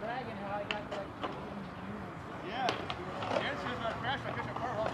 bragging how I got that. Yeah. Aaron says I crashed, I catch a car